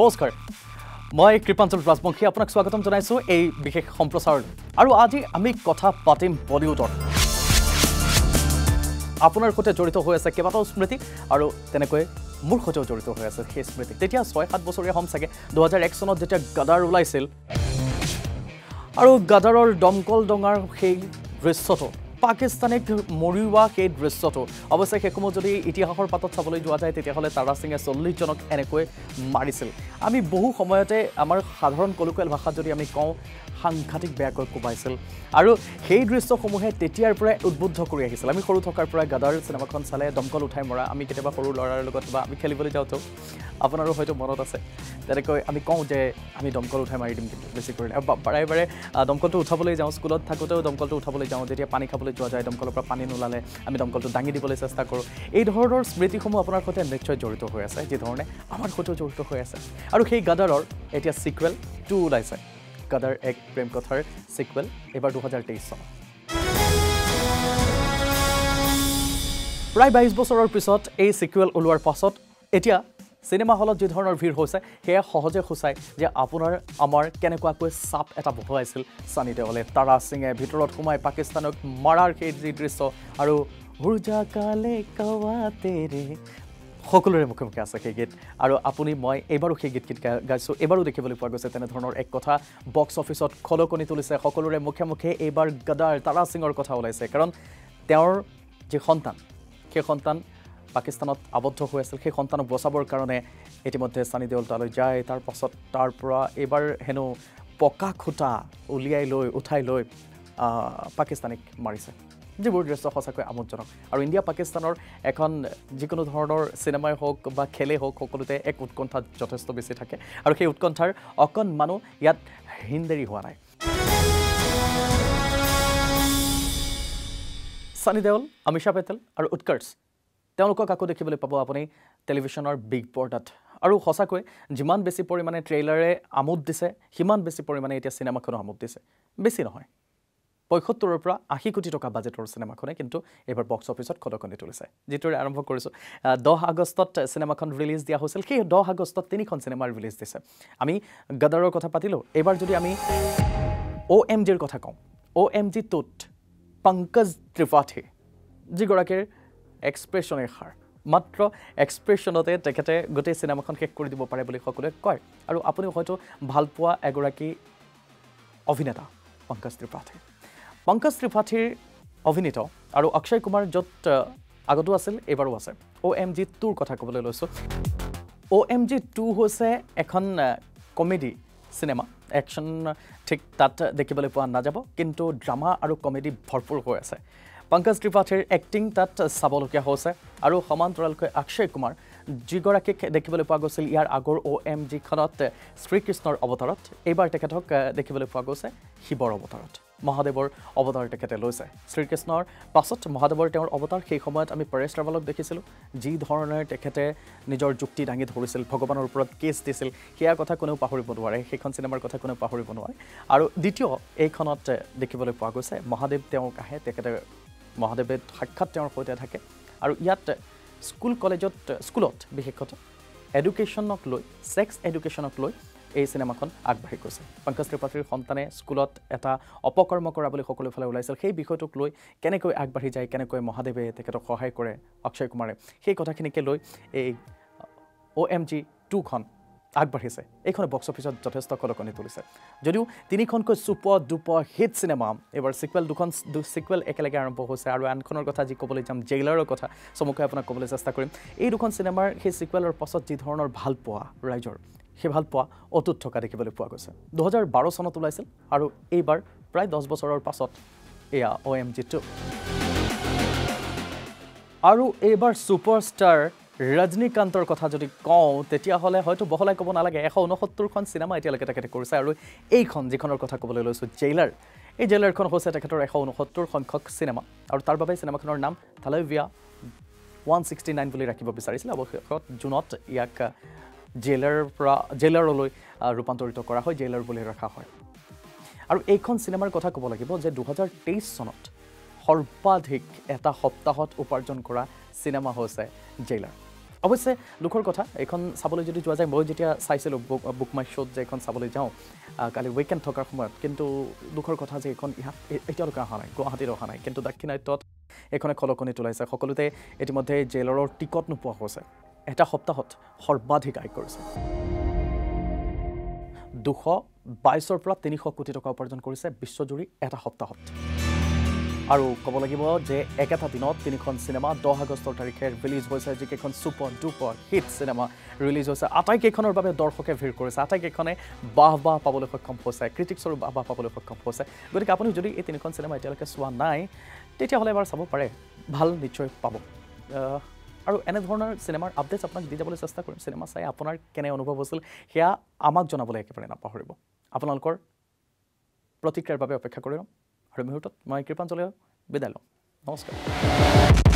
নমস্কাৰ। মই কৃপাঞ্চল ৰাজবংশী আপোনাক স্বাগতম জনাইছোঁ এই বিশেষ সম্প্ৰচাৰলৈ। আৰু আজি আমি কথা পাতিম বলিউডৰ। আপোনাৰ সৈতে জড়িত হৈ আছে কেইবাটাও স্মৃতি আৰু তেনেকৈ মোৰ সৈতেও জড়িত হৈ আছে সেই স্মৃতি। তেতিয়া ছয় সাত বছৰীয়া হ'ম চাগে দুহেজাৰ এক চনত যেতিয়া গাদাৰ ওলাইছিল। আৰু গাদাৰৰ দমকল ডঙাৰ সেই দৃশ্যটো পাকিস্তানীক মৰিওৱা সেই দৃশ্যটো অৱশ্যে সেই সময়ত যদি ইতিহাসৰ পাতত চাবলৈ যোৱা যায় তেতিয়াহ'লে তাৰা সিঙে চল্লিছজনক এনেকৈ মাৰিছিল। আমি বহু সময়তে আমাৰ সাধাৰণ কলোকুৱেল ভাষাত যদি আমি কওঁ সাংঘাতিক বেয়াকৈ কোবাইছিল। আৰু সেই দৃশ্যসমূহে তেতিয়াৰ পৰাই উদ্বুদ্ধ কৰি আহিছিল। আমি সৰু থকাৰ পৰাই গাদাৰ চিনেমাখন চালে দমকল উঠাই মৰা আমি কেতিয়াবা সৰু ল'ৰাৰ লগত বা আমি খেলিবলৈ যাওঁতেও আপোনাৰো হয়তো মনত আছে। তেনেকৈ আমি কওঁ যে আমি দমকল উঠাই মাৰি দিম বেছি কৰিলে বাৰে বাৰে দমকলটো উঠাবলৈ যাওঁ স্কুলত থাকোঁতেও দমকলটো উঠাবলৈ যাওঁ যেতিয়া পানী খাবলৈ যোৱা যায় দমকলৰ পৰা পানী নোলালে আমি দমকলটো দাঙি দিবলৈ চেষ্টা কৰোঁ। এই ধৰণৰ স্মৃতিসমূহ আপোনাৰ সৈতে নিশ্চয় জড়িত হৈ আছে যিধৰণে আমাৰ সৈতেও জড়িত হৈ আছে। আৰু সেই গাদাৰৰ এতিয়া ছিকুৱেল টু ওলাইছে। গাদাৰ এক প্ৰেম কথাৰ ছিকুৱেল এইবাৰ দুহেজাৰ তেইছ চন প্ৰায় বাইছ বছৰৰ পিছত এই ছিকুৱেল ওলোৱাৰ পাছত এতিয়া চিনেমা হলত যি ধৰণৰ ভিৰ হৈছে সেয়া সহজে সূচায় যে আপোনাৰ আমাৰ কেনেকুৱাকৈ চাপ এটা বহুৱাইছিল ছানী দেৱলে তাৰা সিঙে ভিতৰত সোমাই পাকিস্তানক মাৰাৰ সেই যি দৃশ্য আৰু সকলোৰে মুখে মুখে আছে সেই গীত। আৰু আপুনি মই এইবাৰো সেই গীত গীত গা- গাইছোঁ। এইবাৰো দেখিবলৈ পোৱা গৈছে তেনেধৰণৰ এক কথা। বক্স অফিচত খলকনি তুলিছে সকলোৰে মুখে মুখে এইবাৰ গদাৰ তাৰা সিঙৰ কথা ওলাইছে। কাৰণ তেওঁৰ যি সন্তান সেই সন্তান পাকিস্তানত আবদ্ধ হৈ আছিল। সেই সন্তানক বচাবৰ কাৰণে ইতিমধ্যে ছানী দেউল তালৈ যায়। তাৰ পাছত তাৰ পৰা এইবাৰ হেনো পকা খুটা উলিয়াই লৈ উঠাই লৈ পাকিস্তানীক মাৰিছে। যিবোৰ দৃশ্য সঁচাকৈ আমোদজনক। আৰু ইণ্ডিয়া পাকিস্তানৰ এখন যিকোনো ধৰণৰ চিনেমাই হওক বা খেলেই হওক সকলোতে এক উৎকণ্ঠা যথেষ্ট বেছি থাকে। আৰু সেই উৎকণ্ঠাৰ অকণমানো ইয়াত হিন্দেৰি হোৱা নাই। ছানী দেওল অমিষা পেটেল আৰু উৎকৰ্ষ। তেওঁলোকক আকৌ দেখিবলৈ পাব আপুনি টেলিভিশ্যনৰ বিগ পৰ্দাত। আৰু সঁচাকৈ যিমান বেছি পৰিমাণে ট্ৰেইলাৰে আমোদ দিছে সিমান বেছি পৰিমাণে এতিয়া চিনেমাখনো আমোদ দিছে। বেছি নহয়। পঁয়সত্তৰৰ পৰা আশী কোটি টকা বাজেটৰ চিনেমাখনে কিন্তু এইবাৰ বক্স অফিচত খদকনি তুলিছে। যিটোৰে আৰম্ভ কৰিছোঁ দহ আগষ্টত চিনেমাখন ৰিলিজ দিয়া হৈছিল সেই দহ আগষ্টত তিনিখন চিনেমা ৰিলিজ দিছে। আমি গদাৰৰ কথা পাতিলোঁ এইবাৰ যদি আমি অ' এম জিৰ কথা কওঁ অ' এম জি টুত পংকজ ত্ৰিপাঠী যিগৰাকীৰ এক্সপ্ৰেশ্যনেই সাৰ মাত্ৰ এক্সপ্ৰেশ্যনতে তেখেতে গোটেই চিনেমাখন শেষ কৰি দিব পাৰে বুলি সকলোৱে কয়। আৰু আপুনি হয়তো ভালপোৱা এগৰাকী অভিনেতা পংকজ ত্ৰিপাঠী। পংকজ ত্ৰিপাঠীৰ অভিনীত আৰু অক্ষয় কুমাৰ য'ত আগতো আছিল এইবাৰো আছে। অ' এম জি টুৰ কথা ক'বলৈ লৈছোঁ। অ' এম জি টু হৈছে এখন কমেডি চিনেমা। একশ্যন ঠিক তাত দেখিবলৈ পোৱা নাযাব কিন্তু ড্ৰামা আৰু কমেডি ভৰপূৰ হৈ আছে। পংকজ ত্ৰিপাঠীৰ এক্টিং তাত চাবলগীয়া হৈছে আৰু সমান্তৰালকৈ অক্ষয় কুমাৰ যিগৰাকীক দেখিবলৈ পোৱা গৈছিল ইয়াৰ আগৰ অ' এম জিখনত শ্ৰীকৃষ্ণৰ অৱতাৰত এইবাৰ তেখেতক দেখিবলৈ পোৱা গৈছে শিৱৰ অৱতাৰত। মহাদেৱৰ অৱতাৰ তেখেতে লৈছে। শ্ৰীকৃষ্ণৰ পাছত মহাদেৱৰ তেওঁৰ অৱতাৰ সেই সময়ত আমি পৰেশ ৰাৱালক দেখিছিলোঁ। যি ধৰণে তেখেতে নিজৰ যুক্তি দাঙি ধৰিছিল ভগৱানৰ ওপৰত কেছ দিছিল সেয়া কথা কোনেও পাহৰিব নোৱাৰে সেইখন চিনেমাৰ কথা কোনেও পাহৰিব নোৱাৰে। আৰু দ্বিতীয় এইখনত দেখিবলৈ পোৱা গৈছে মহাদেৱ তেওঁক আহে তেখেতে মহাদেৱে সাক্ষাৎ তেওঁৰ সৈতে থাকে। আৰু ইয়াত স্কুল কলেজত স্কুলত বিশেষত এডুকেশ্যনক লৈ ছেক্স এডুকেশ্যনক লৈ এই চিনেমাখন আগবাঢ়ি গৈছে। পংকজ ত্ৰিপাঠীৰ সন্তানে স্কুলত এটা অপকৰ্ম কৰা বুলি সকলো ফালে ওলাইছিল। সেই বিষয়টোক লৈ কেনেকৈ আগবাঢ়ি যায় কেনেকৈ মহাদেৱে তেখেতক সহায় কৰে অক্ষয় কুমাৰে সেই কথাখিনিকে লৈ এই অ' এম জি টুখন আগবাঢ়িছে। এইখনে বক্স অফিচত যথেষ্ট খলকনি তুলিছে। যদিও তিনিখনকৈ চুপ দুপ হিট চিনেমা এইবাৰ ছিকুৱেল দুখন ছিকুৱেল একেলগে আৰম্ভ হৈছে। আৰু আনখনৰ কথা যি ক'বলৈ যাম জেইলাৰৰ কথা চমুকৈ আপোনাক ক'বলৈ চেষ্টা কৰিম। এই দুখন চিনেমাৰ সেই ছিকুৱেলৰ পাছত যি ধৰণৰ ভাল পোৱা ৰাইজৰ সেই ভাল পোৱা অটুট থকা দেখিবলৈ পোৱা গৈছে। দুহেজাৰ বাৰ চনত ওলাইছিল আৰু এইবাৰ প্ৰায় দহ বছৰৰ পাছত এয়া অ' এম জি টু। আৰু এইবাৰ ছুপাৰষ্টাৰ ৰজনীকান্তৰ কথা যদি কওঁ তেতিয়াহ'লে হয়তো বহলাই ক'ব নালাগে। এশ ঊনসত্তৰখন চিনেমা এতিয়ালৈকে তেখেতে কৰিছে আৰু এইখন যিখনৰ কথা ক'বলৈ লৈছোঁ জেইলাৰ। এই জেইলাৰখন হৈছে তেখেতৰ এশ ঊনসত্তৰ সংখ্যক চিনেমা। আৰু তাৰ বাবে চিনেমাখনৰ নাম থালভিয়া ওৱান ছিক্সটি নাইন বুলি ৰাখিব বিচাৰিছিল। অৱশেষত জুনত ইয়াক জেইলাৰৰ পৰা জেইলাৰলৈ আহ, ৰূপান্তৰিত কৰা হয় জেইলাৰ বুলি ৰখা হয়। আৰু এইখন চিনেমাৰ কথা ক'ব লাগিব যে দুহেজাৰ তেইছ চনত সৰ্বাধিক এটা সপ্তাহত উপাৰ্জন কৰা চিনেমা হৈছে জেইলাৰ। অৱশ্যে দুখৰ কথা এইখন চাবলৈ যদি যোৱা যায় মই যেতিয়া চাইছিলোঁ বুক বুক মাই শ্ব'ত যে এইখন চাবলৈ যাওঁ কালি উইকেণ্ড থকাৰ সময়ত কিন্তু দুখৰ কথা যে এইখন ইয়াত এতিয়ালৈকে অহা নাই গুৱাহাটীত অহা নাই কিন্তু দাক্ষিণাত্যত এইখনে খলকনি তোলাইছে। সকলোতে ইতিমধ্যে জেইলৰৰ টিকট নোপোৱা হৈছে। এটা সপ্তাহত সৰ্বাধিক আয় কৰিছে। দুশ বাইছৰ পৰা তিনিশ কোটি টকা উপাৰ্জন কৰিছে বিশ্বজুৰি এটা সপ্তাহত। আৰু ক'ব লাগিব যে একেটা দিনত তিনিখন চিনেমা দহ আগষ্টৰ তাৰিখে ৰিলিজ হৈছে যিকেইখন super duper hit cinema release হৈছে। আটাইকেইখনৰ বাবে দৰ্শকে ভিৰ কৰিছে। আটাইকেইখনে বাহ বাহ পাবলৈ সক্ষম হৈছে ক্ৰিটিক্সৰো বাহ বাহ পাবলৈ সক্ষম হৈছে। গতিকে আপুনি যদি এই তিনিখন চিনেমা এতিয়ালৈকে চোৱা নাই তেতিয়াহ'লে এবাৰ চাব পাৰে ভাল নিশ্চয় পাব। আৰু এনেধৰণৰ চিনেমাৰ আপডেটছ আপোনাক দি যাবলৈ চেষ্টা কৰিম। চিনেমা চাই আপোনাৰ কেনে অনুভৱ হৈছিল সেয়া আমাক জনাবলৈ একেবাৰে নাপাহৰিব। আপোনালোকৰ প্ৰতিক্ৰিয়াৰ বাবে অপেক্ষা কৰি ল'ম আৰু মুহূৰ্তত মই কৃপাঞ্জলি বিদায় লওঁ নমস্কাৰ।